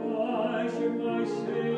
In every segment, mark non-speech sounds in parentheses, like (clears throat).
Why should my Savior.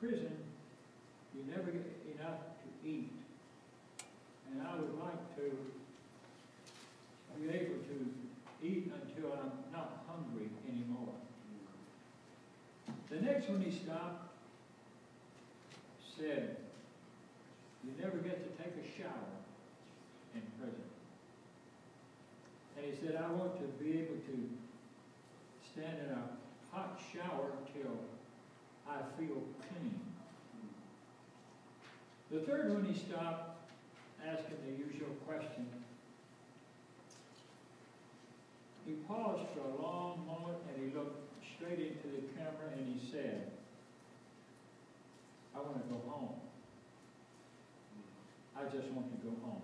prison, you never get enough to eat. And I would like to be able to eat until I'm not hungry anymore. The next one he stopped said, you never get to take a shower in prison. And he said, I want to be able to stand in a hot shower till I feel clean. The third one he stopped asking the usual question. He paused for a long moment and he looked straight into the camera and he said, I want to go home. I just want to go home.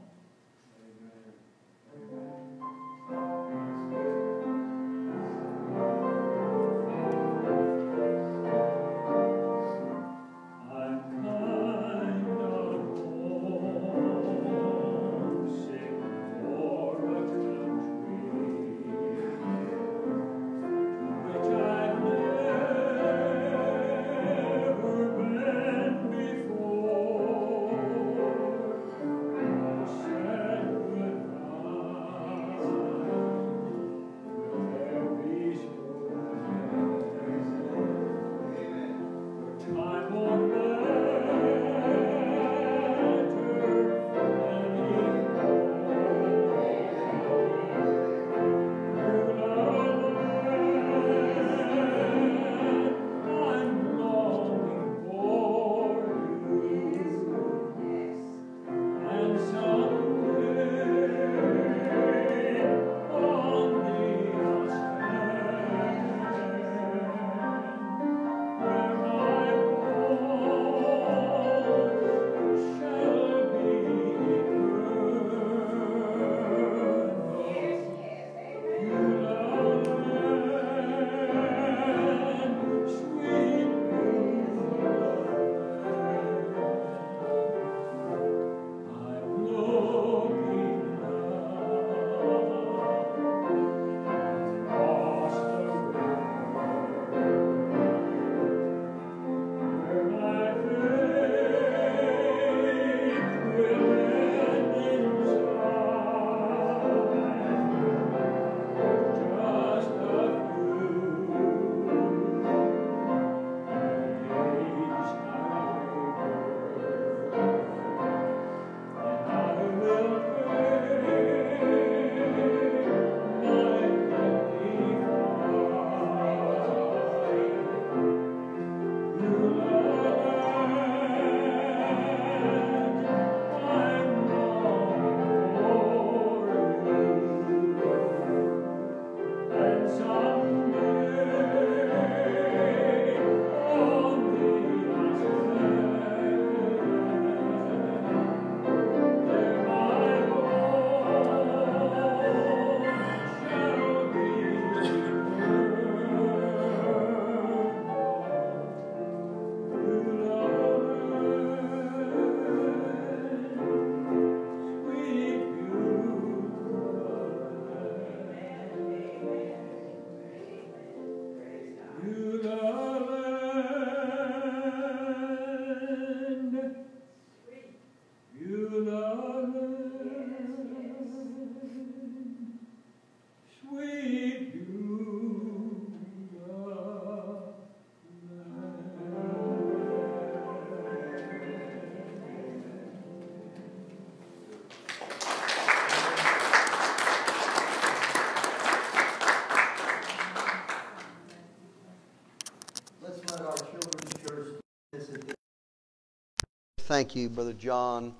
Thank you, Brother John.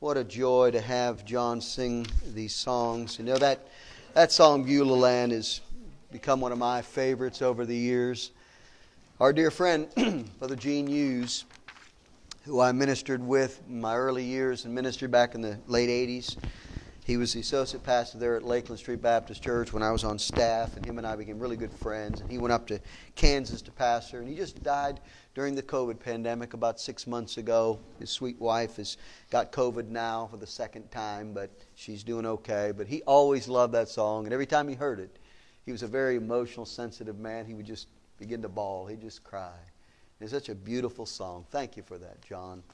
What a joy to have John sing these songs. You know, that, that song, Beulah Land, has become one of my favorites over the years. Our dear friend, (clears throat) Brother Gene Hughes, who I ministered with in my early years and ministered back in the late 80s, he was the associate pastor there at Lakeland Street Baptist Church when I was on staff, and him and I became really good friends. And he went up to Kansas to pastor, and he just died during the COVID pandemic about six months ago. His sweet wife has got COVID now for the second time, but she's doing okay. But he always loved that song, and every time he heard it, he was a very emotional, sensitive man. He would just begin to bawl, he'd just cry. It's such a beautiful song. Thank you for that, John.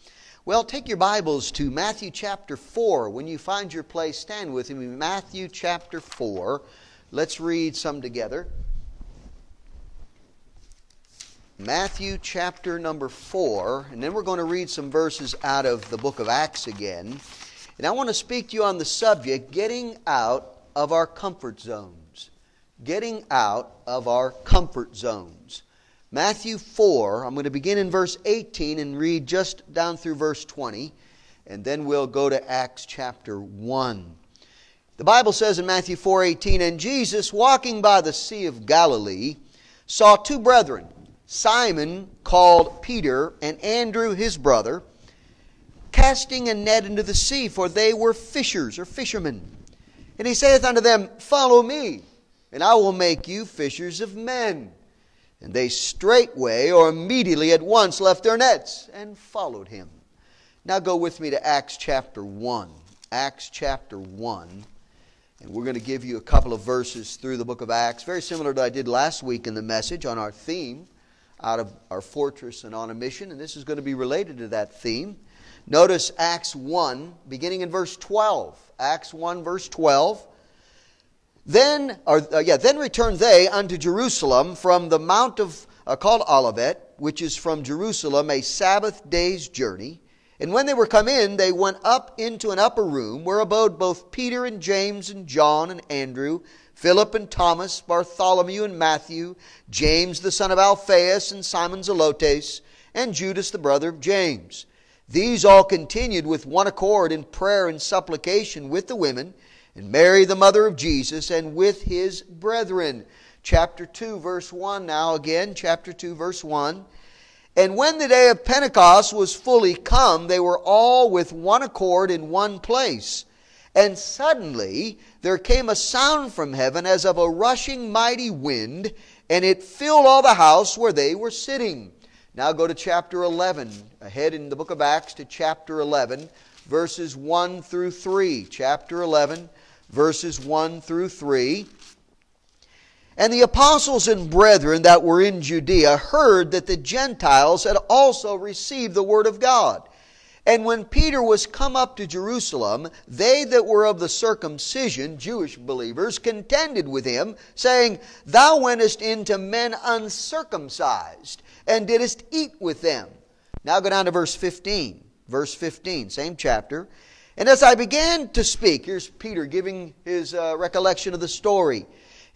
Well, take your Bibles to Matthew chapter 4. When you find your place, stand with me. Matthew chapter 4. Let's read some together. Matthew chapter number 4, and then we're going to read some verses out of the book of Acts again. And I want to speak to you on the subject getting out of our comfort zones. Getting out of our comfort zones. Matthew 4, I'm going to begin in verse 18 and read just down through verse 20, and then we'll go to Acts chapter 1. The Bible says in Matthew 4:18, "And Jesus, walking by the sea of Galilee, saw two brethren, Simon called Peter and Andrew his brother, casting a net into the sea, for they were fishers or fishermen. And he saith unto them, Follow me, and I will make you fishers of men. And they straightway or immediately at once left their nets and followed him. Now go with me to Acts chapter 1. Acts chapter 1. And we're going to give you a couple of verses through the book of Acts, very similar to what I did last week in the message on our theme, out of our fortress and on a mission. And this is going to be related to that theme. Notice Acts 1, beginning in verse 12. Acts 1, verse 12. Then, or, uh, yeah, then returned they unto Jerusalem from the mount of uh, called Olivet, which is from Jerusalem a Sabbath day's journey. And when they were come in, they went up into an upper room where abode both Peter and James and John and Andrew, Philip and Thomas, Bartholomew and Matthew, James the son of Alphaeus and Simon Zelotes, and Judas the brother of James. These all continued with one accord in prayer and supplication with the women and Mary, the mother of Jesus, and with his brethren. Chapter 2, verse 1 now again, chapter 2, verse 1. And when the day of Pentecost was fully come, they were all with one accord in one place. And suddenly there came a sound from heaven as of a rushing mighty wind, and it filled all the house where they were sitting. Now go to chapter 11, ahead in the book of Acts to chapter 11, verses 1 through 3. Chapter 11, verses 1 through 3. And the apostles and brethren that were in Judea heard that the Gentiles had also received the word of God. And when Peter was come up to Jerusalem, they that were of the circumcision, Jewish believers, contended with him, saying, Thou wentest into men uncircumcised, and didst eat with them. Now go down to verse 15. Verse 15, same chapter. And as I began to speak, here's Peter giving his uh, recollection of the story.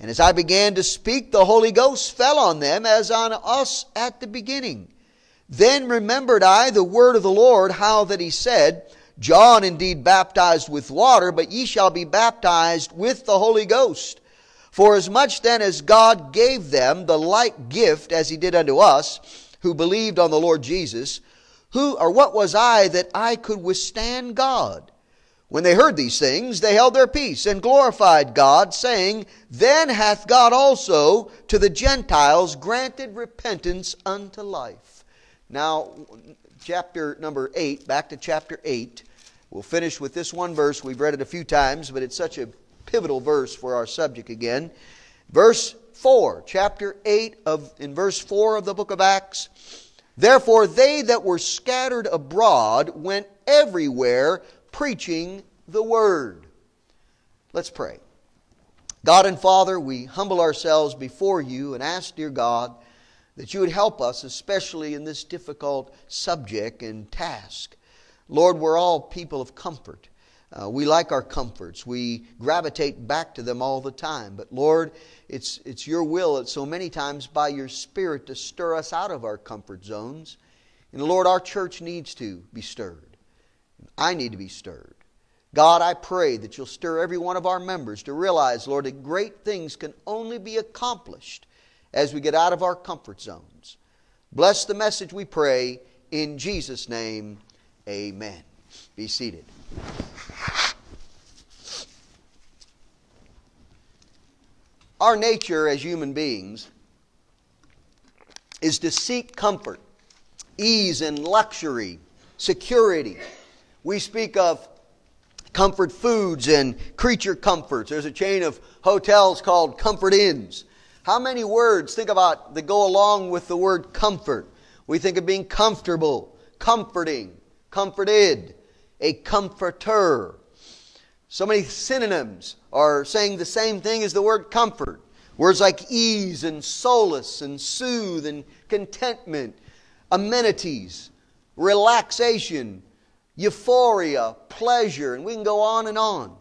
And as I began to speak, the Holy Ghost fell on them as on us at the beginning. Then remembered I the word of the Lord, how that he said, John indeed baptized with water, but ye shall be baptized with the Holy Ghost. For as much then as God gave them the like gift as he did unto us, who believed on the Lord Jesus, who or what was I that I could withstand God? When they heard these things, they held their peace and glorified God, saying, Then hath God also to the Gentiles granted repentance unto life. Now, chapter number 8, back to chapter 8. We'll finish with this one verse. We've read it a few times, but it's such a pivotal verse for our subject again. Verse 4, chapter 8 of in verse 4 of the book of Acts. Therefore, they that were scattered abroad went everywhere preaching the word. Let's pray. God and Father, we humble ourselves before you and ask, dear God, that you would help us, especially in this difficult subject and task. Lord, we're all people of comfort. Uh, we like our comforts. We gravitate back to them all the time. But Lord, it's, it's your will that so many times by your Spirit to stir us out of our comfort zones. And Lord, our church needs to be stirred. I need to be stirred. God, I pray that you'll stir every one of our members to realize, Lord, that great things can only be accomplished as we get out of our comfort zones. Bless the message, we pray. In Jesus' name, amen. Be seated. Our nature as human beings is to seek comfort, ease, and luxury, security. We speak of comfort foods and creature comforts. There's a chain of hotels called Comfort Inns. How many words, think about, that go along with the word comfort? We think of being comfortable, comforting, comforted, a comforter. So many synonyms are saying the same thing as the word comfort. Words like ease and solace and soothe and contentment, amenities, relaxation, euphoria, pleasure, and we can go on and on.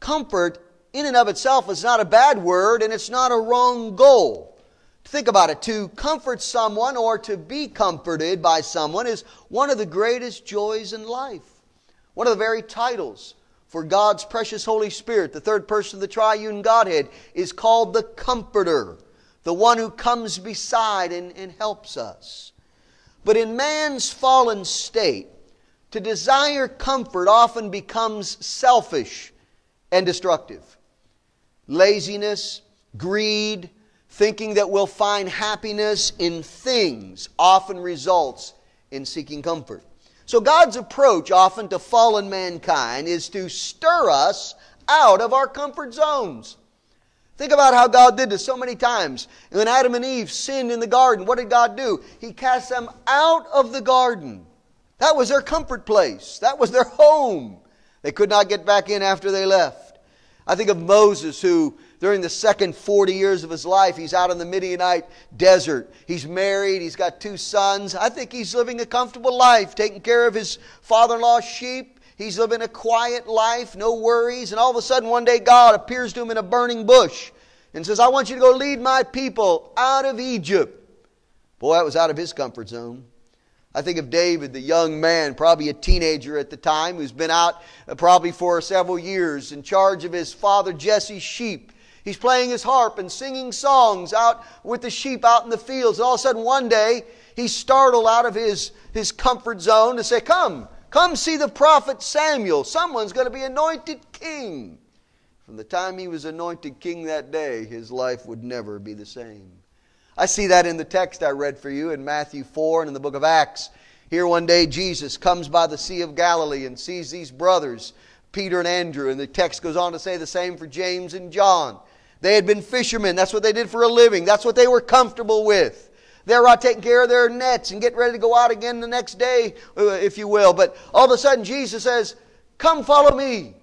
Comfort, in and of itself, is not a bad word and it's not a wrong goal. Think about it. To comfort someone or to be comforted by someone is one of the greatest joys in life. One of the very titles for God's precious Holy Spirit, the third person of the triune Godhead, is called the Comforter, the one who comes beside and, and helps us. But in man's fallen state, to desire comfort often becomes selfish and destructive. Laziness, greed, thinking that we'll find happiness in things often results in seeking comfort. So, God's approach often to fallen mankind is to stir us out of our comfort zones. Think about how God did this so many times. When Adam and Eve sinned in the garden, what did God do? He cast them out of the garden. That was their comfort place, that was their home. They could not get back in after they left. I think of Moses, who during the second 40 years of his life, he's out in the Midianite desert. He's married, he's got two sons. I think he's living a comfortable life, taking care of his father in law's sheep. He's living a quiet life, no worries. And all of a sudden, one day, God appears to him in a burning bush and says, I want you to go lead my people out of Egypt. Boy, that was out of his comfort zone. I think of David, the young man, probably a teenager at the time, who's been out uh, probably for several years in charge of his father Jesse's sheep. He's playing his harp and singing songs out with the sheep out in the fields. And all of a sudden, one day, he's startled out of his, his comfort zone to say, Come, come see the prophet Samuel. Someone's going to be anointed king. From the time he was anointed king that day, his life would never be the same. I see that in the text I read for you in Matthew 4 and in the book of Acts. Here one day, Jesus comes by the Sea of Galilee and sees these brothers, Peter and Andrew, and the text goes on to say the same for James and John. They had been fishermen. That's what they did for a living. That's what they were comfortable with. They were out taking care of their nets and getting ready to go out again the next day, uh, if you will. But all of a sudden, Jesus says, Come follow me.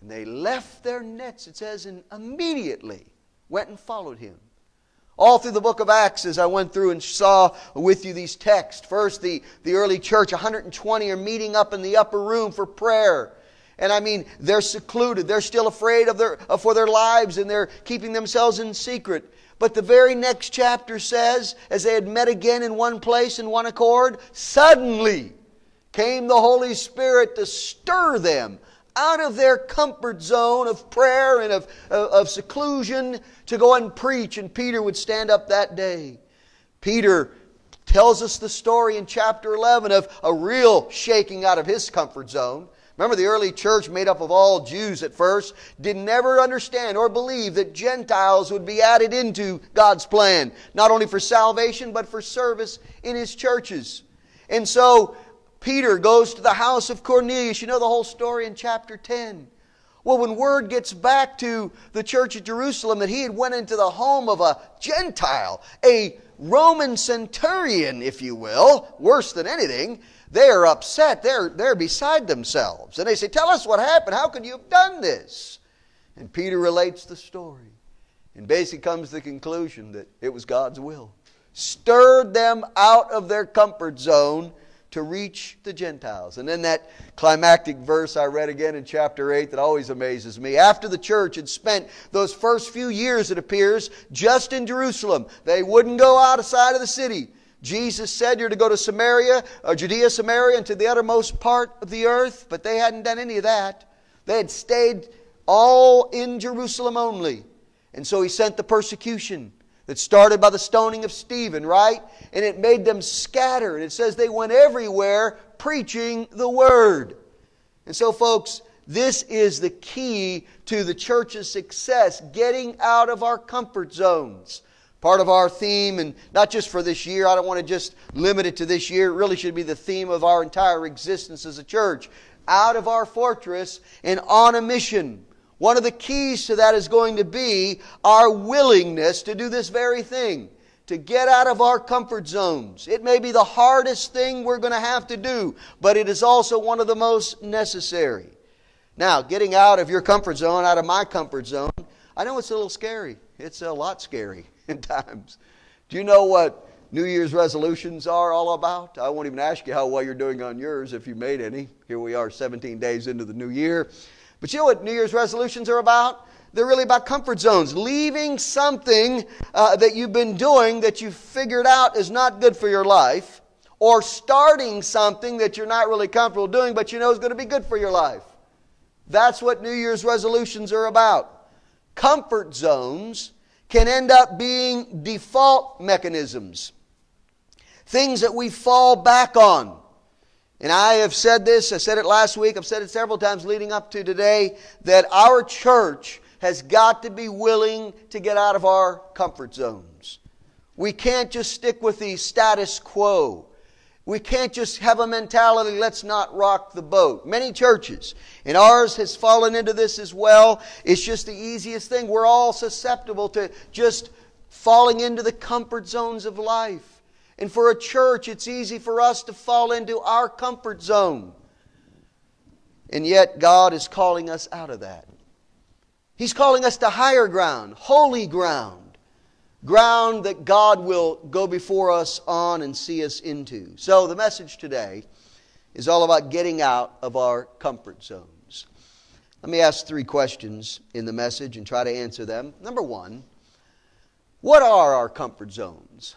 And they left their nets, it says, and immediately went and followed him. All through the book of Acts, as I went through and saw with you these texts. First, the, the early church, 120 are meeting up in the upper room for prayer. And I mean, they're secluded. They're still afraid of their, for their lives and they're keeping themselves in secret. But the very next chapter says, as they had met again in one place in one accord, suddenly came the Holy Spirit to stir them out of their comfort zone of prayer and of, of, of seclusion to go and preach. And Peter would stand up that day. Peter tells us the story in chapter 11 of a real shaking out of his comfort zone. Remember, the early church, made up of all Jews at first, did never understand or believe that Gentiles would be added into God's plan, not only for salvation, but for service in his churches. And so, Peter goes to the house of Cornelius. You know the whole story in chapter 10. Well, when word gets back to the church at Jerusalem that he had went into the home of a Gentile, a Roman centurion, if you will, worse than anything, they are upset. They're, they're beside themselves. And they say, Tell us what happened. How could you have done this? And Peter relates the story and basically comes to the conclusion that it was God's will. Stirred them out of their comfort zone to reach the Gentiles. And then that climactic verse I read again in chapter 8 that always amazes me. After the church had spent those first few years, it appears, just in Jerusalem, they wouldn't go outside of the city. Jesus said you're to go to Samaria, or Judea, Samaria, and to the uttermost part of the earth, but they hadn't done any of that. They had stayed all in Jerusalem only. And so he sent the persecution that started by the stoning of Stephen, right? And it made them scatter. And it says they went everywhere preaching the word. And so, folks, this is the key to the church's success getting out of our comfort zones. Part of our theme, and not just for this year, I don't want to just limit it to this year. It really should be the theme of our entire existence as a church. Out of our fortress and on a mission. One of the keys to that is going to be our willingness to do this very thing, to get out of our comfort zones. It may be the hardest thing we're going to have to do, but it is also one of the most necessary. Now, getting out of your comfort zone, out of my comfort zone, I know it's a little scary. It's a lot scary (laughs) in times. Do you know what New Year's resolutions are all about? I won't even ask you how well you're doing on yours if you made any. Here we are 17 days into the new year. But you know what New Year's resolutions are about? They're really about comfort zones, leaving something uh, that you've been doing that you figured out is not good for your life, or starting something that you're not really comfortable doing, but you know is going to be good for your life. That's what New Year's resolutions are about. Comfort zones can end up being default mechanisms, things that we fall back on. And I have said this, I said it last week, I've said it several times leading up to today, that our church has got to be willing to get out of our comfort zones. We can't just stick with the status quo. We can't just have a mentality, let's not rock the boat. Many churches, and ours has fallen into this as well. It's just the easiest thing. We're all susceptible to just falling into the comfort zones of life. And for a church, it's easy for us to fall into our comfort zone. And yet, God is calling us out of that. He's calling us to higher ground, holy ground, ground that God will go before us on and see us into. So, the message today is all about getting out of our comfort zones. Let me ask three questions in the message and try to answer them. Number one, what are our comfort zones?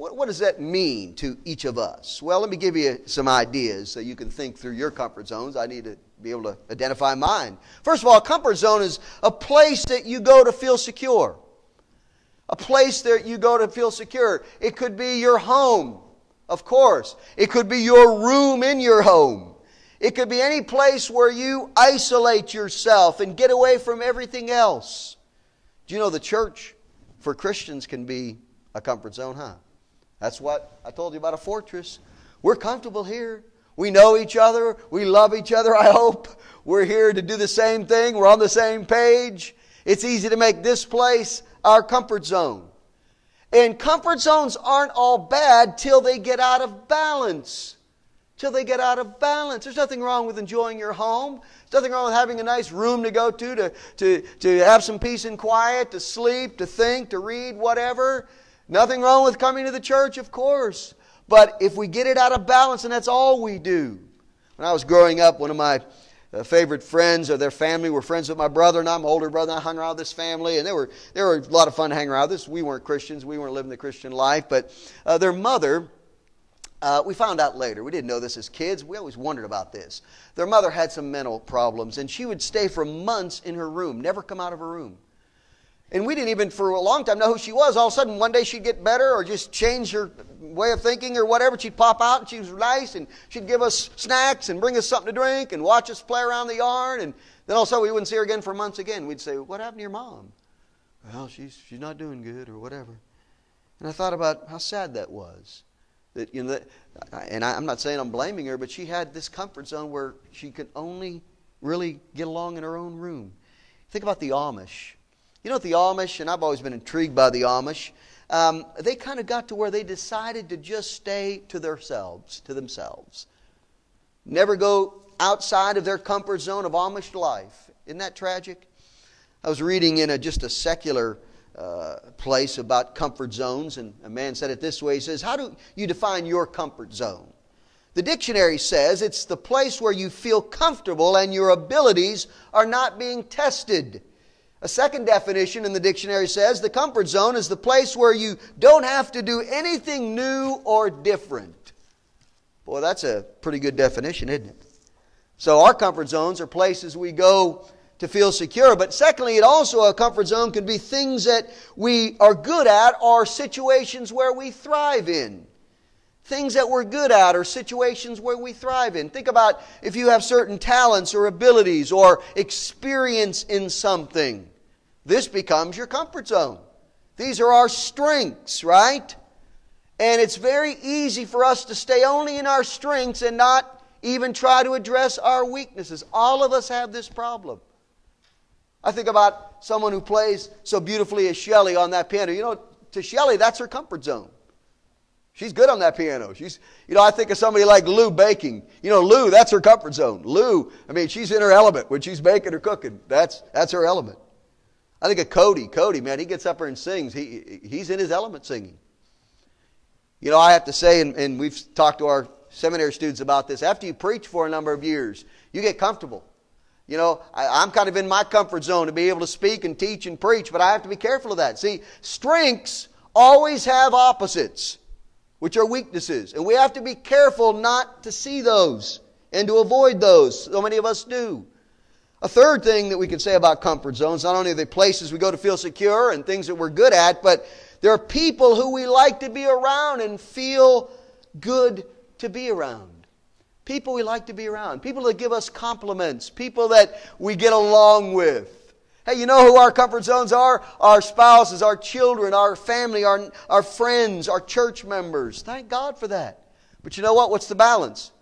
what, what, does that mean to each of us? Well, let me give you some ideas so you can think through your comfort zones. I need to be able to identify mine. First of all, comfort zone is a place that you go to feel secure. A place that you go to feel secure. It could be your home, of course. It could be your room in your home. It could be any place where you isolate yourself and get away from everything else. Do you know the church for Christians can be a comfort zone, huh? That's what I told you about a fortress. We're comfortable here. We know each other. We love each other, I hope. We're here to do the same thing. We're on the same page. It's easy to make this place our comfort zone. And comfort zones aren't all bad till they get out of balance. Till they get out of balance. There's nothing wrong with enjoying your home. There's nothing wrong with having a nice room to go to, to, to, to have some peace and quiet, to sleep, to think, to read, whatever. Nothing wrong with coming to the church, of course. But if we get it out of balance, and that's all we do. When I was growing up, one of my uh, favorite friends or their family were friends with my brother and I'm older brother. And I hung around this family, and they were they were a lot of fun to hang around. This we weren't Christians, we weren't living the Christian life, but uh, their mother. Uh, we found out later. We didn't know this as kids. We always wondered about this. Their mother had some mental problems, and she would stay for months in her room, never come out of her room. And we didn't even, for a long time, know who she was. All of a sudden, one day she'd get better or just change her way of thinking or whatever. She'd pop out and she was nice and she'd give us snacks and bring us something to drink and watch us play around the yard. And then all of a sudden, we wouldn't see her again for months again. We'd say, What happened to your mom? Well, she's, she's not doing good or whatever. And I thought about how sad that was. That, you know, that, and I, I'm not saying I'm blaming her, but she had this comfort zone where she could only really get along in her own room. Think about the Amish. You know the Amish, and I've always been intrigued by the Amish, um, they kind of got to where they decided to just stay to themselves, to themselves. Never go outside of their comfort zone of Amish life. Isn't that tragic? I was reading in a, just a secular uh, place about comfort zones, and a man said it this way. He says, How do you define your comfort zone? The dictionary says it's the place where you feel comfortable and your abilities are not being tested. A second definition in the dictionary says the comfort zone is the place where you don't have to do anything new or different. Boy, that's a pretty good definition, isn't it? So, our comfort zones are places we go to feel secure. But secondly, it also, a comfort zone can be things that we are good at or situations where we thrive in. Things that we're good at or situations where we thrive in. Think about if you have certain talents or abilities or experience in something. This becomes your comfort zone. These are our strengths, right? And it's very easy for us to stay only in our strengths and not even try to address our weaknesses. All of us have this problem. I think about someone who plays so beautifully as Shelley on that piano. You know, to Shelley, that's her comfort zone. She's good on that piano. She's, you know, I think of somebody like Lou baking. You know, Lou, that's her comfort zone. Lou, I mean, she's in her element when she's baking or cooking. That's, that's her element. I think of Cody. Cody, man, he gets up there and sings. He, he's in his element singing. You know, I have to say, and, and we've talked to our seminary students about this, after you preach for a number of years, you get comfortable. You know, I, am kind of in my comfort zone to be able to speak and teach and preach, but I have to be careful of that. See, strengths always have opposites, which are weaknesses. And we have to be careful not to see those and to avoid those. So many of us do. A third thing that we can say about comfort zones, not only are they places we go to feel secure and things that we're good at, but there are people who we like to be around and feel good to be around. People we like to be around. People that give us compliments. People that we get along with. Hey, you know who our comfort zones are? Our spouses, our children, our family, our, our friends, our church members. Thank God for that. But you know what? What's the balance?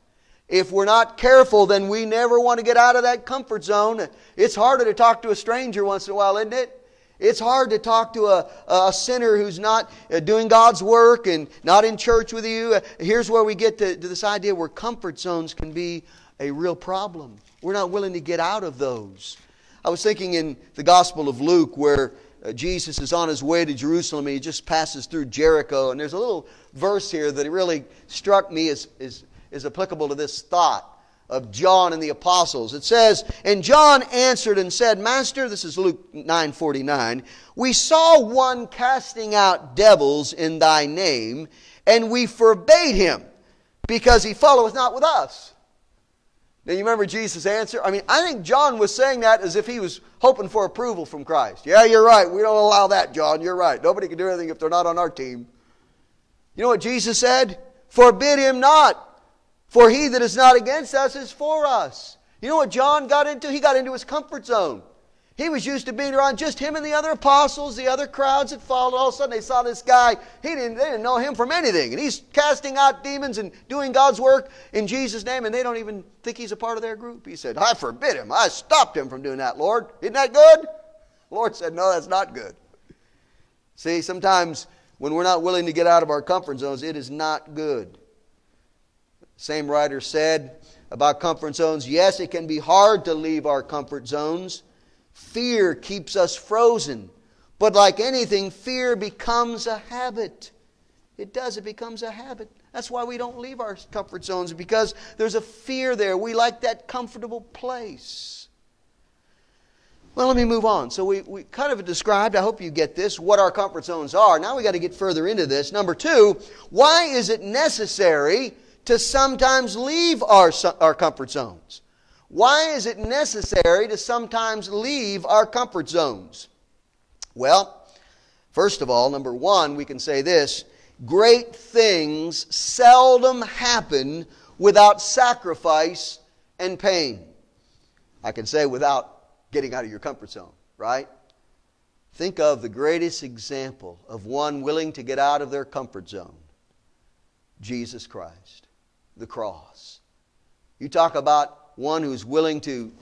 If we're not careful, then we never want to get out of that comfort zone. It's harder to talk to a stranger once in a while, isn't it? It's hard to talk to a, a sinner who's not uh, doing God's work and not in church with you. Uh, here's where we get to, to this idea where comfort zones can be a real problem. We're not willing to get out of those. I was thinking in the Gospel of Luke where uh, Jesus is on his way to Jerusalem. And he just passes through Jericho. And there's a little verse here that really struck me as, as, as applicable to this thought of John and the apostles. It says, And John answered and said, Master, this is Luke 9:49, we saw one casting out devils in thy name, and we forbade him, because he followeth not with us. Now you remember Jesus' answer? I mean, I think John was saying that as if he was hoping for approval from Christ. Yeah, you're right. We don't allow that, John. You're right. Nobody can do anything if they're not on our team. You know what Jesus said? Forbid him not. For he that is not against us is for us. You know what John got into? He got into his comfort zone. He was used to being around just him and the other apostles, the other crowds that followed. All of a sudden they saw this guy. He didn't, they didn't know him from anything. And he's casting out demons and doing God's work in Jesus' name, and they don't even think he's a part of their group. He said, I forbid him. I stopped him from doing that, Lord. Isn't that good? The Lord said, No, that's not good. See, sometimes when we're not willing to get out of our comfort zones, it is not good. Same writer said about comfort zones yes, it can be hard to leave our comfort zones. Fear keeps us frozen. But like anything, fear becomes a habit. It does, it becomes a habit. That's why we don't leave our comfort zones because there's a fear there. We like that comfortable place. Well, let me move on. So we, we kind of described, I hope you get this, what our comfort zones are. Now we got to get further into this. Number two, why is it necessary to sometimes leave our, our comfort zones? Why is it necessary to sometimes leave our comfort zones? Well, first of all, number one, we can say this great things seldom happen without sacrifice and pain. I can say without getting out of your comfort zone, right? Think of the greatest example of one willing to get out of their comfort zone Jesus Christ the cross. You talk about one who's willing to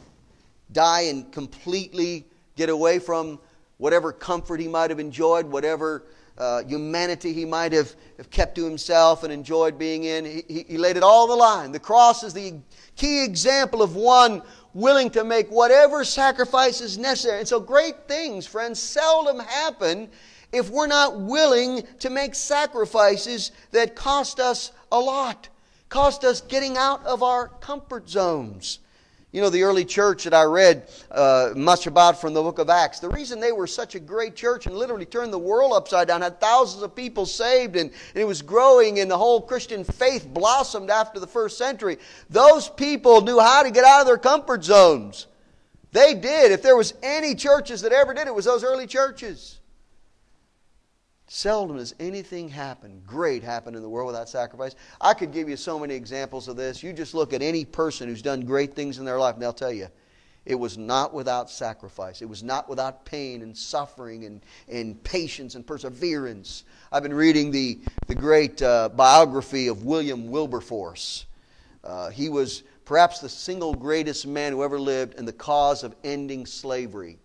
die and completely get away from whatever comfort he might have enjoyed, whatever uh, humanity he might have, have kept to himself and enjoyed being in. He, he, laid it all the line. The cross is the key example of one willing to make whatever sacrifices necessary. And so, great things, friends, seldom happen if we're not willing to make sacrifices that cost us a lot cost us getting out of our comfort zones. You know, the early church that I read uh, much about from the book of Acts, the reason they were such a great church and literally turned the world upside down, had thousands of people saved, and, and it was growing, and the whole Christian faith blossomed after the first century. Those people knew how to get out of their comfort zones. They did. If there was any churches that ever did, it was those early churches. Seldom does anything happen, great happen in the world without sacrifice. I could give you so many examples of this. You just look at any person who's done great things in their life, and they'll tell you it was not without sacrifice. It was not without pain and suffering and, and patience and perseverance. I've been reading the, the great uh, biography of William Wilberforce. Uh, he was perhaps the single greatest man who ever lived in the cause of ending slavery.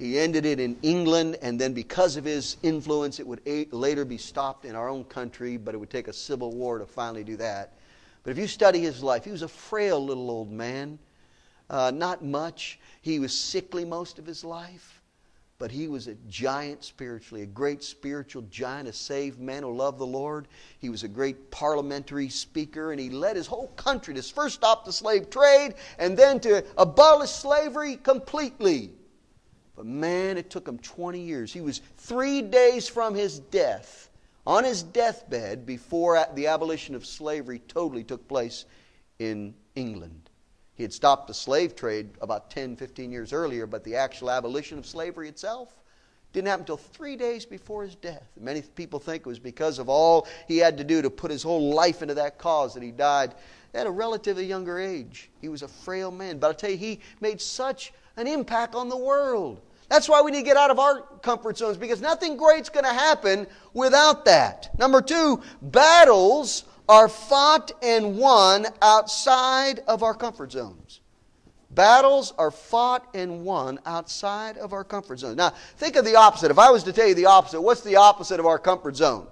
He ended it in England, and then because of his influence, it would later be stopped in our own country, but it would take a civil war to finally do that. But if you study his life, he was a frail little old man, uh, not much. He was sickly most of his life, but he was a giant spiritually, a great spiritual giant, a saved man who loved the Lord. He was a great parliamentary speaker, and he led his whole country to first stop the slave trade and then to abolish slavery completely. But man, it took him 20 years. He was three days from his death, on his deathbed, before the abolition of slavery totally took place in England. He had stopped the slave trade about 10, 15 years earlier, but the actual abolition of slavery itself didn't happen until three days before his death. Many people think it was because of all he had to do to put his whole life into that cause that he died at a relatively younger age. He was a frail man. But I tell you, he made such an impact on the world. That's why we need to get out of our comfort zones because nothing great's going to happen without that. Number two, battles are fought and won outside of our comfort zones. Battles are fought and won outside of our comfort zone. Now, think of the opposite. If I was to tell you the opposite, what's the opposite of our comfort zone?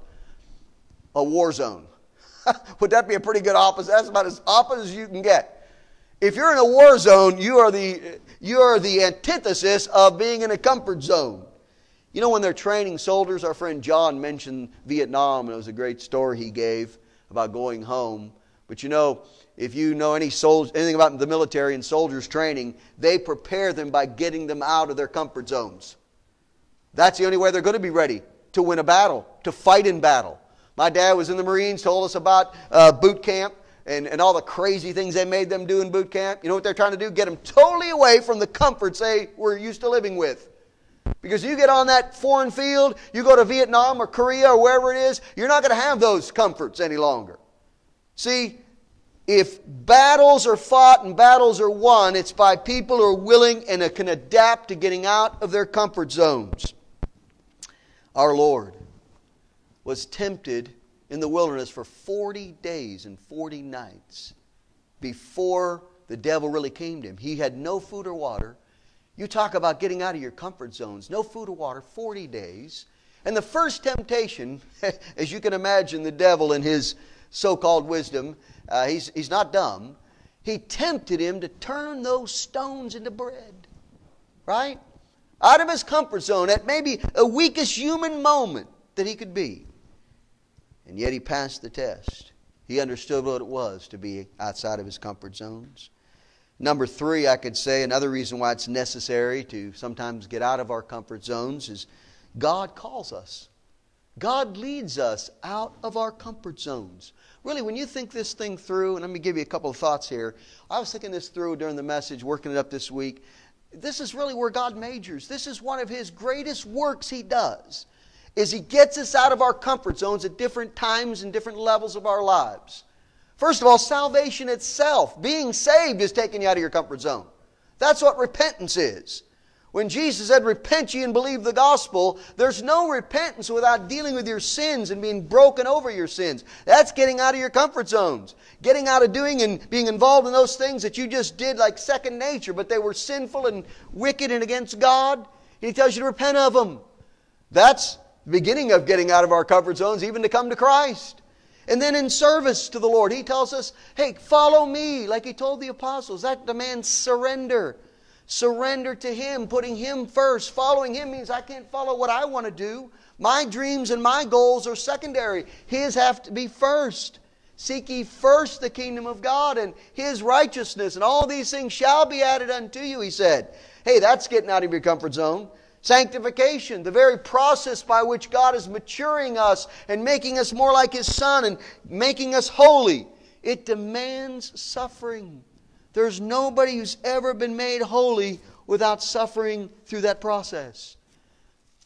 A war zone. (laughs) Would that be a pretty good opposite? That's about as opposite as you can get. If you're in a war zone, you are the, you are the antithesis of being in a comfort zone. You know, when they're training soldiers, our friend John mentioned Vietnam, and it was a great story he gave about going home. But you know, if you know any soldiers, anything about the military and soldiers training, they prepare them by getting them out of their comfort zones. That's the only way they're going to be ready to win a battle, to fight in battle. My dad was in the Marines, told us about uh, boot camp and, and all the crazy things they made them do in boot camp. You know what they're trying to do? Get them totally away from the comforts they were used to living with. Because you get on that foreign field, you go to Vietnam or Korea or wherever it is, you're not going to have those comforts any longer. See, if battles are fought and battles are won, it's by people who are willing and can adapt to getting out of their comfort zones. Our Lord was tempted in the wilderness for 40 days and 40 nights before the devil really came to him. He had no food or water. You talk about getting out of your comfort zones. No food or water, 40 days. And the first temptation, (laughs) as you can imagine, the devil in his so called wisdom, uh, he's, he's not dumb. He tempted him to turn those stones into bread. Right? Out of his comfort zone at maybe a weakest human moment that he could be. And yet he passed the test. He understood what it was to be outside of his comfort zones. Number three, I could say another reason why it's necessary to sometimes get out of our comfort zones is God calls us. God leads us out of our comfort zones. Really, when you think this thing through, and let me give you a couple of thoughts here. I was thinking this through during the message, working it up this week. This is really where God majors. This is one of His greatest works He does is He gets us out of our comfort zones at different times and different levels of our lives. First of all, salvation itself, being saved, is taking you out of your comfort zone. That's what repentance is. When Jesus said, Repent ye and believe the gospel, there's no repentance without dealing with your sins and being broken over your sins. That's getting out of your comfort zones. Getting out of doing and being involved in those things that you just did like second nature, but they were sinful and wicked and against God. He tells you to repent of them. That's beginning of getting out of our comfort zones, even to come to Christ. And then in service to the Lord, He tells us, hey, follow me, like He told the apostles. That demands surrender. Surrender to Him, putting Him first. Following Him means I can't follow what I want to do. My dreams and my goals are secondary. His have to be first. Seek ye first the kingdom of God and his righteousness, and all these things shall be added unto you, he said. Hey, that's getting out of your comfort zone. Sanctification, the very process by which God is maturing us and making us more like his Son and making us holy. It demands suffering. There's nobody who's ever been made holy without suffering through that process.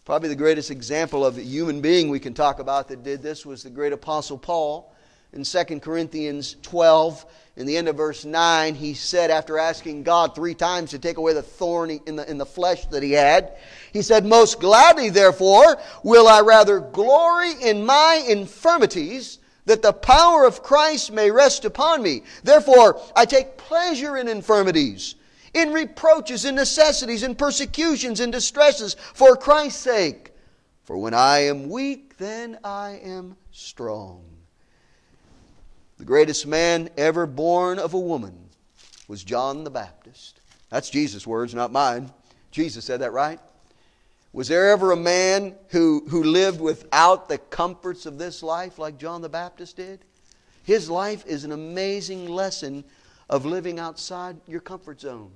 Probably the greatest example of a human being we can talk about that did this was the great apostle Paul in 2 Corinthians 12, in the end of verse 9, he said, after asking God three times to take away the thorn in the, in the flesh that he had, he said, Most gladly, therefore, will I rather glory in my infirmities, that the power of Christ may rest upon me. Therefore, I take pleasure in infirmities, in reproaches, in necessities, in persecutions, in distresses, for Christ's sake. For when I am weak, then I am strong. The greatest man ever born of a woman was John the Baptist. That's Jesus' words, not mine. Jesus said that, right? Was there ever a man who, who lived without the comforts of this life like John the Baptist did? His life is an amazing lesson of living outside your comfort zone.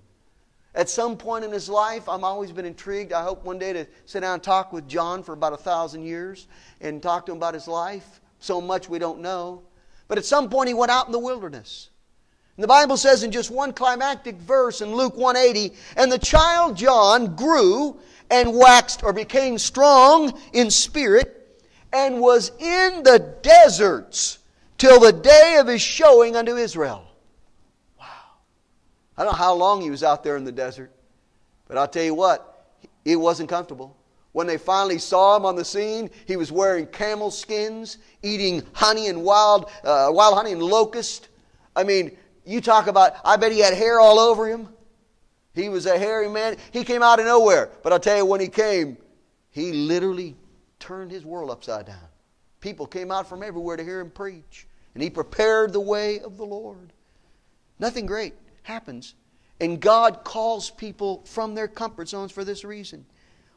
At some point in his life, I've always been intrigued. I hope one day to sit down and talk with John for about a thousand years and talk to him about his life. So much we don't know. But at some point he went out in the wilderness. And the Bible says in just one climactic verse in Luke 180, and the child John grew and waxed or became strong in spirit and was in the deserts till the day of his showing unto Israel. Wow. I don't know how long he was out there in the desert, but I'll tell you what, it wasn't comfortable. When they finally saw him on the scene, he was wearing camel skins, eating honey and wild, uh, wild honey and locust. I mean, you talk about, I bet he had hair all over him. He was a hairy man. He came out of nowhere. But I'll tell you, when he came, he literally turned his world upside down. People came out from everywhere to hear him preach. And he prepared the way of the Lord. Nothing great happens. And God calls people from their comfort zones for this reason.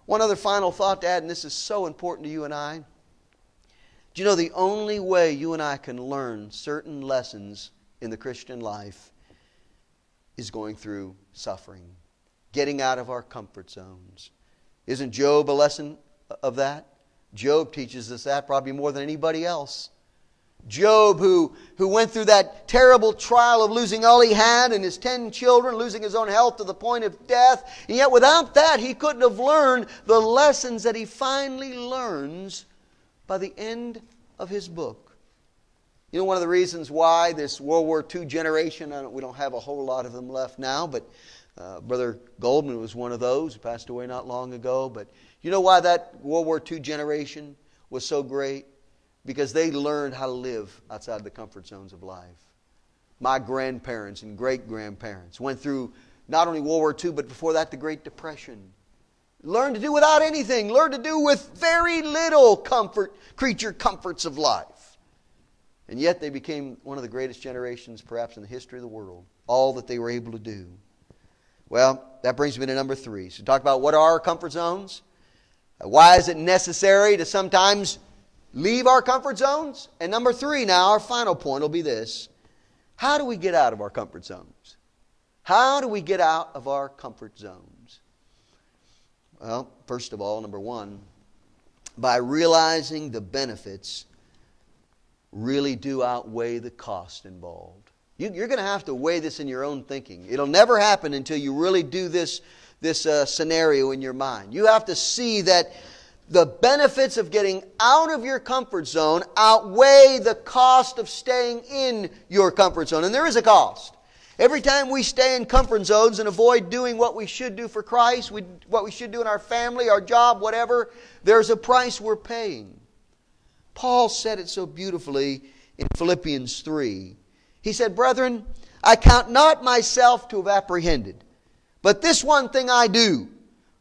One other final thought to add, and this is so important to you and I. Do you know the only way you and I can learn certain lessons in the Christian life is going through suffering, getting out of our comfort zones? Isn't Job a lesson of that? Job teaches us that probably more than anybody else. Job, who, who went through that terrible trial of losing all he had and his ten children, losing his own health to the point of death, and yet without that, he couldn't have learned the lessons that he finally learns by the end of his book. You know, one of the reasons why this World War II generation, don't, we don't have a whole lot of them left now, but uh, Brother Goldman was one of those who passed away not long ago. But you know why that World War II generation was so great? Because they learned how to live outside the comfort zones of life. My grandparents and great grandparents went through not only World War II, but before that, the Great Depression. Learned to do without anything, learned to do with very little comfort, creature comforts of life. And yet they became one of the greatest generations, perhaps, in the history of the world. All that they were able to do. Well, that brings me to number three. So, talk about what are our comfort zones? Why is it necessary to sometimes leave our comfort zones. And number three, now, our final point will be this How do we get out of our comfort zones? How do we get out of our comfort zones? Well, first of all, number one, by realizing the benefits really do outweigh the cost involved. You, are going to have to weigh this in your own thinking. It'll never happen until you really do this, this uh, scenario in your mind. You have to see that the benefits of getting out of your comfort zone outweigh the cost of staying in your comfort zone. And there is a cost. Every time we stay in comfort zones and avoid doing what we should do for Christ, we, what we should do in our family, our job, whatever, there's a price we're paying. Paul said it so beautifully in Philippians 3. He said, Brethren, I count not myself to have apprehended, but this one thing I do,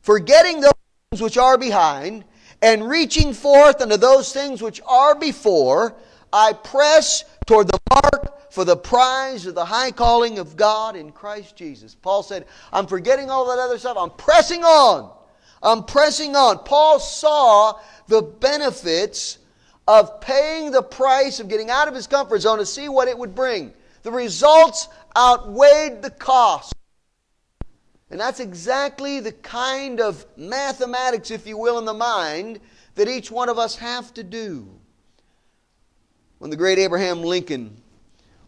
forgetting those which are behind and reaching forth unto those things which are before, I press toward the mark for the prize of the high calling of God in Christ Jesus. Paul said, I'm forgetting all that other stuff. I'm pressing on. I'm pressing on. Paul saw the benefits of paying the price of getting out of his comfort zone to see what it would bring. The results outweighed the cost. And that's exactly the kind of mathematics, if you will, in the mind that each one of us have to do. When the great Abraham Lincoln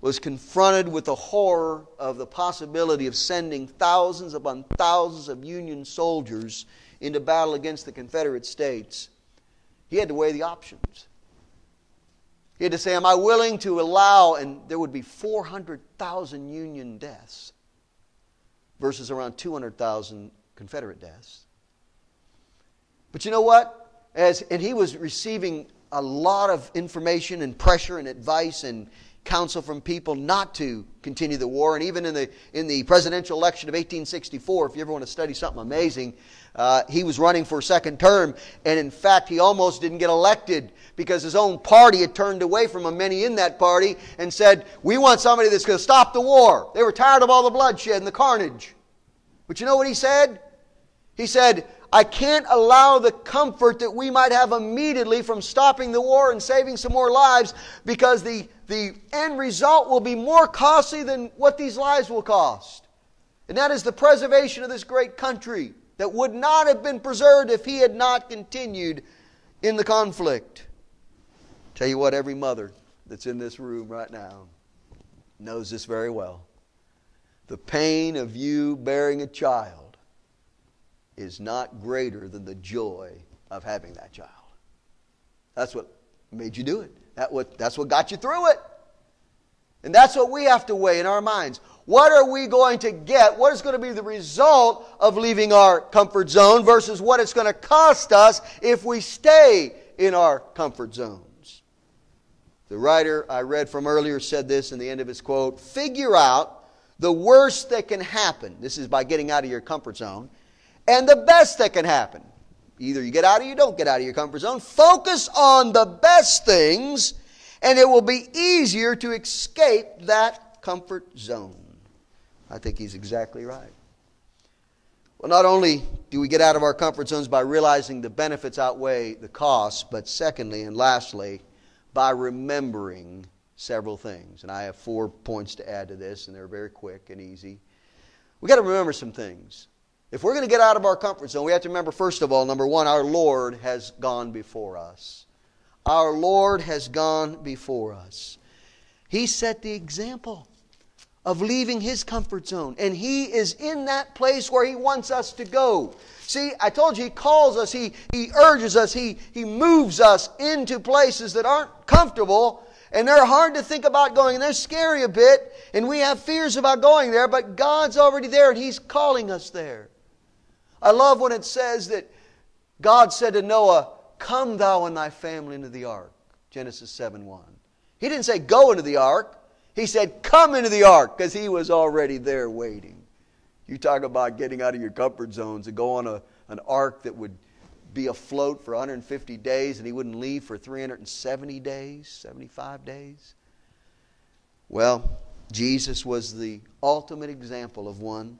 was confronted with the horror of the possibility of sending thousands upon thousands of Union soldiers into battle against the Confederate States, he had to weigh the options. He had to say, Am I willing to allow, and there would be 400,000 Union deaths versus around 200,000 Confederate deaths. But you know what? As, and he was receiving a lot of information and pressure and advice and counsel from people not to continue the war. And even in the, in the presidential election of 1864, if you ever want to study something amazing, uh, he was running for a second term. And in fact, he almost didn't get elected because his own party had turned away from him, many in that party, and said, We want somebody that's going to stop the war. They were tired of all the bloodshed and the carnage. But you know what he said? He said, I can't allow the comfort that we might have immediately from stopping the war and saving some more lives because the, the end result will be more costly than what these lives will cost. And that is the preservation of this great country that would not have been preserved if he had not continued in the conflict. Tell you what, every mother that's in this room right now knows this very well. The pain of you bearing a child is not greater than the joy of having that child. That's what made you do it. That what, that's what got you through it. And that's what we have to weigh in our minds. What are we going to get? What is going to be the result of leaving our comfort zone versus what it's going to cost us if we stay in our comfort zones? The writer I read from earlier said this in the end of his quote Figure out the worst that can happen. This is by getting out of your comfort zone. And the best that can happen. Either you get out or you don't get out of your comfort zone. Focus on the best things, and it will be easier to escape that comfort zone. I think he's exactly right. Well, not only do we get out of our comfort zones by realizing the benefits outweigh the costs, but secondly and lastly, by remembering several things. And I have four points to add to this, and they're very quick and easy. We've got to remember some things. If we're going to get out of our comfort zone, we have to remember, first of all, number one, our Lord has gone before us. Our Lord has gone before us. He set the example of leaving his comfort zone. And he is in that place where he wants us to go. See, I told you, he calls us, he, he urges us, he, he moves us into places that aren't comfortable and they're hard to think about going and they're scary a bit and we have fears about going there, but God's already there and he's calling us there. I love when it says that God said to Noah, Come thou and thy family into the ark. Genesis 7 1. He didn't say, Go into the ark. He said, Come into the ark, because he was already there waiting. You talk about getting out of your comfort zones and go on a, an ark that would be afloat for 150 days and he wouldn't leave for 370 days, 75 days. Well, Jesus was the ultimate example of one.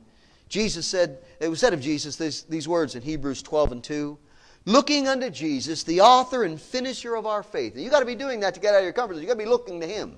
Jesus said, it was said of Jesus this, these words in Hebrews 12 and 2 looking unto Jesus, the author and finisher of our faith. And you got to be doing that to get out of your comfort zone. You got to be looking to Him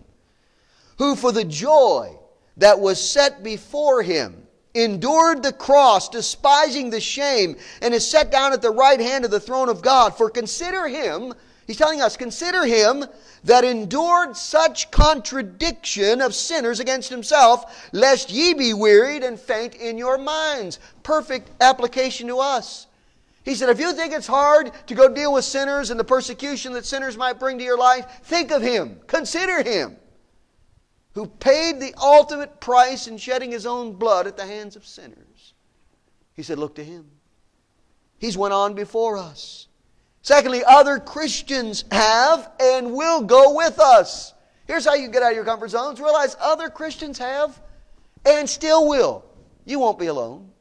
who for the joy that was set before him endured the cross, despising the shame, and is set down at the right hand of the throne of God. For consider him, he's telling us, consider him that endured such contradiction of sinners against himself, lest ye be wearied and faint in your minds. Perfect application to us. He said, if you think it's hard to go deal with sinners and the persecution that sinners might bring to your life, think of him. Consider him who paid the ultimate price in shedding his own blood at the hands of sinners. He said, Look to him. He's went on before us. Secondly, other Christians have and will go with us. Here's how you get out of your comfort zones. Realize other Christians have and still will. You won't be alone.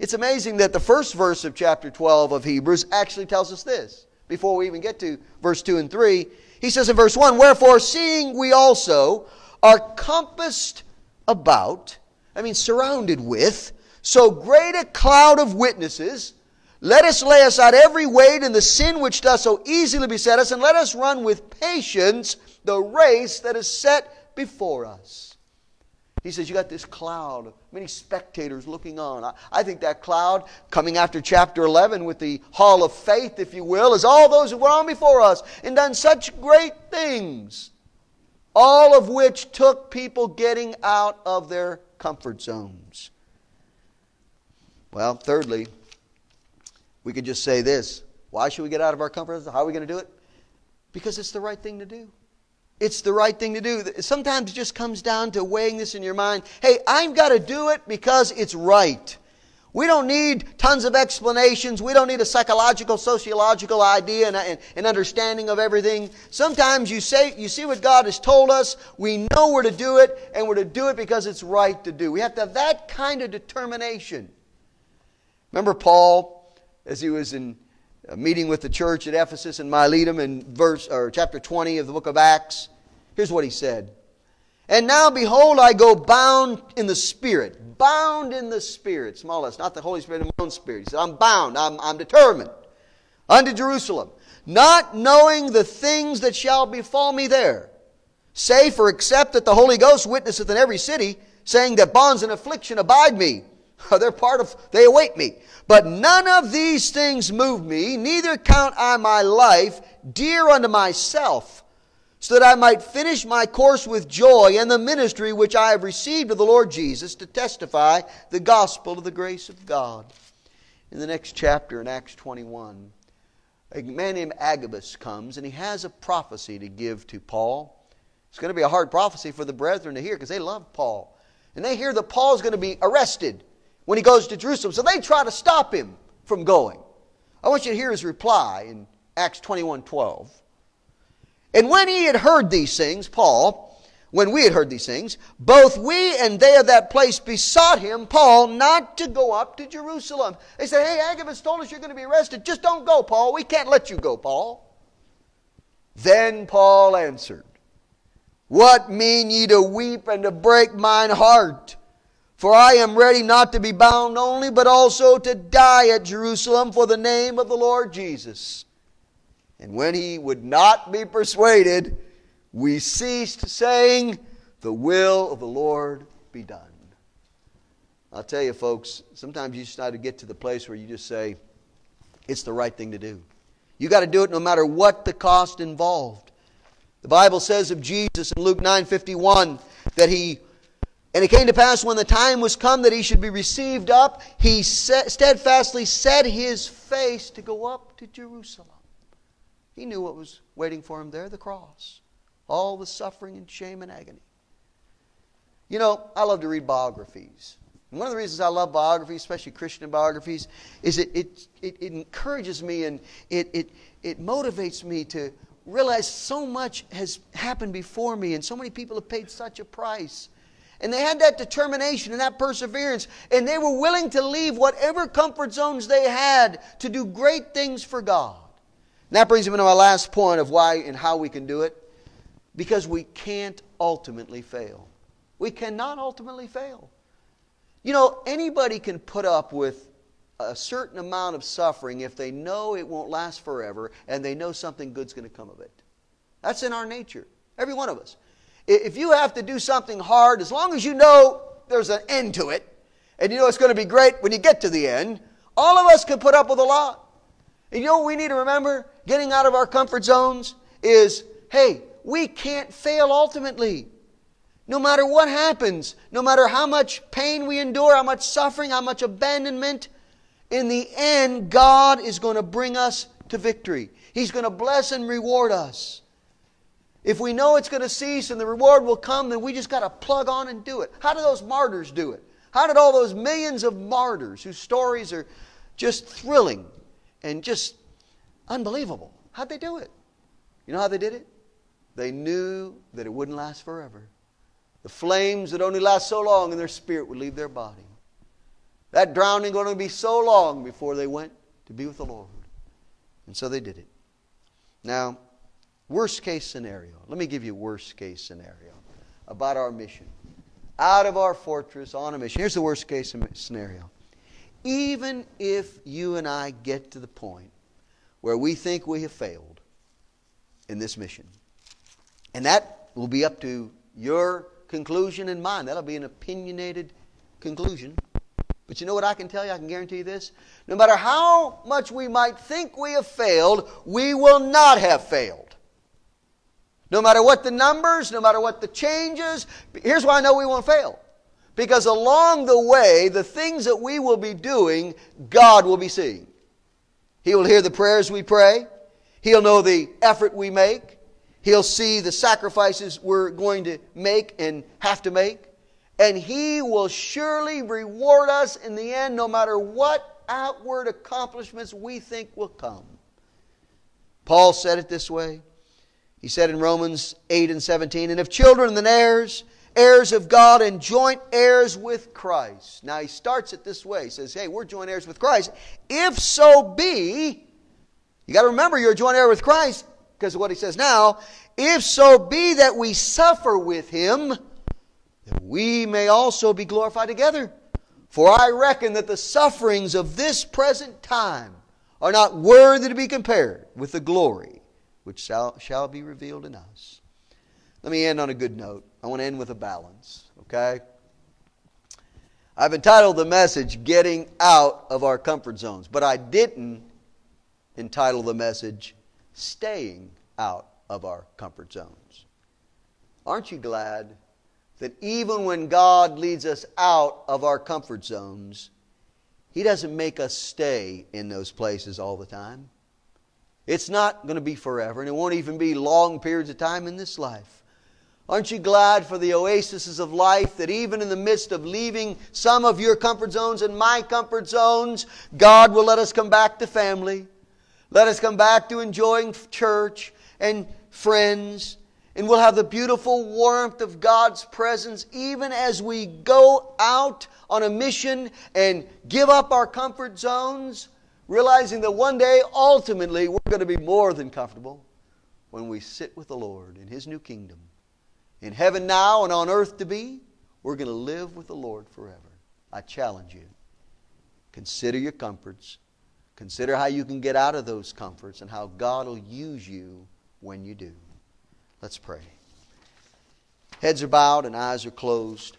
It's amazing that the first verse of chapter 12 of Hebrews actually tells us this. Before we even get to verse 2 and 3, he says in verse 1 Wherefore, seeing we also are compassed about, I mean, surrounded with, so great a cloud of witnesses, Let us lay aside every weight and the sin which does so easily beset us, and let us run with patience the race that is set before us. He says, You got this cloud of many spectators looking on. I, I, think that cloud, coming after chapter 11 with the hall of faith, if you will, is all those who were on before us and done such great things, all of which took people getting out of their comfort zones. Well, thirdly, we could just say this why should we get out of our comfort zone? How are we going to do it? Because it's the right thing to do. It's the right thing to do. Sometimes it just comes down to weighing this in your mind. Hey, I've got to do it because it's right. We don't need tons of explanations. We don't need a psychological, sociological idea and, and, and, understanding of everything. Sometimes you say, you see what God has told us. We know we're to do it, and we're to do it because it's right to do. We have to have that kind of determination. Remember Paul, as he was in meeting with the church at Ephesus in Miletum in verse or chapter 20 of the book of Acts. Here's what he said. And now behold, I go bound in the Spirit. Bound in the Spirit. Small s, not the Holy Spirit in my own spirit. He said, I'm bound, I'm, I'm determined. Unto Jerusalem, not knowing the things that shall befall me there. Say, for except that the Holy Ghost witnesseth in every city, saying that bonds and affliction abide me. (laughs) They're part of, they await me. But none of these things move me, neither count I my life dear unto myself, so that I might finish my course with joy and the ministry which I have received of the Lord Jesus to testify the gospel of the grace of God. In the next chapter, in Acts 21, a man named Agabus comes and he has a prophecy to give to Paul. It's going to be a hard prophecy for the brethren to hear because they love Paul. And they hear that Paul's going to be arrested when he goes to Jerusalem. So they try to stop him from going. I want you to hear his reply in Acts 21 12. And when he had heard these things, Paul, when we had heard these things, both we and they of that place besought him, Paul, not to go up to Jerusalem. They said, Hey, Agabus told us you're going to be arrested. Just don't go, Paul. We can't let you go, Paul. Then Paul answered, What mean ye to weep and to break mine heart? For I am ready not to be bound only, but also to die at Jerusalem for the name of the Lord Jesus. And when he would not be persuaded, we ceased saying, The will of the Lord be done. I'll tell you, folks, sometimes you just got to get to the place where you just say, It's the right thing to do. You got to do it no matter what the cost involved. The Bible says of Jesus in Luke 9 51 that he and it came to pass when the time was come that he should be received up, he steadfastly set his face to go up to Jerusalem. He knew what was waiting for him there the cross, all the suffering and shame and agony. You know, I love to read biographies. one of the reasons I love biographies, especially Christian biographies, is it, it, it, it encourages me and it, it, it motivates me to realize so much has happened before me and so many people have paid such a price and they had that determination and that perseverance. And they were willing to leave whatever comfort zones they had to do great things for God. And that brings me to my last point of why and how we can do it. Because we can't ultimately fail. We cannot ultimately fail. You know, anybody can put up with a certain amount of suffering if they know it won't last forever and they know something good's going to come of it. That's in our nature, every one of us. If you have to do something hard, as long as you know there's an end to it, and you know it's going to be great when you get to the end, all of us can put up with a lot. And you know what we need to remember? Getting out of our comfort zones is hey, we can't fail ultimately. No matter what happens, no matter how much pain we endure, how much suffering, how much abandonment, in the end, God is going to bring us to victory. He's going to bless and reward us. If we know it's going to cease and the reward will come, then we just got to plug on and do it. How did those martyrs do it? How did all those millions of martyrs whose stories are just thrilling and just unbelievable? How'd they do it? You know how they did it? They knew that it wouldn't last forever. The flames that only last so long and their spirit would leave their body. That drowning going to be so long before they went to be with the Lord. And so they did it. Now, Worst case scenario. Let me give you worst case scenario about our mission. Out of our fortress on a mission. Here's the worst case scenario. even if you and I get to the point where we think we have failed in this mission. And that will be up to your conclusion and mine. That'll be an opinionated conclusion. But you know what I can tell you? I can guarantee you this. No matter how much we might think we have failed, we will not have failed. No matter what the numbers, no matter what the changes, here's why I know we won't fail. Because along the way, the things that we will be doing, God will be seeing. He will hear the prayers we pray. He'll know the effort we make. He'll see the sacrifices we're going to make and have to make and He will surely reward us in the end, no matter what outward accomplishments we think will come. Paul said it this way. He said in Romans 8 and 17, And if children, then heirs, heirs of God, and joint heirs with Christ. Now he starts it this way. He says, Hey, we're joint heirs with Christ. If so be, you got to remember you're a joint heir with Christ because of what he says now. If so be that we suffer with him, that we may also be glorified together. For I reckon that the sufferings of this present time are not worthy to be compared with the glory which shall, shall be revealed in us. Let me end on a good note. I want to end with a balance, okay? I've entitled the message Getting Out of Our Comfort Zones, but I didn't entitle the message Staying Out of Our Comfort Zones. Aren't you glad that even when God leads us out of our comfort zones, He doesn't make us stay in those places all the time. It's not going to be forever, and it won't even be long periods of time in this life. Aren't you glad for the oases of life that even in the midst of leaving some of your comfort zones and my comfort zones, God will let us come back to family, let us come back to enjoying church and friends and we'll have the beautiful warmth of God's presence even as we go out on a mission and give up our comfort zones, realizing that one day, ultimately, we're going to be more than comfortable when we sit with the Lord in His new kingdom. In heaven now and on earth to be, we're going to live with the Lord forever. I challenge you. Consider your comforts. Consider how you can get out of those comforts and how God will use you when you do. Let's pray. Heads are bowed and eyes are closed.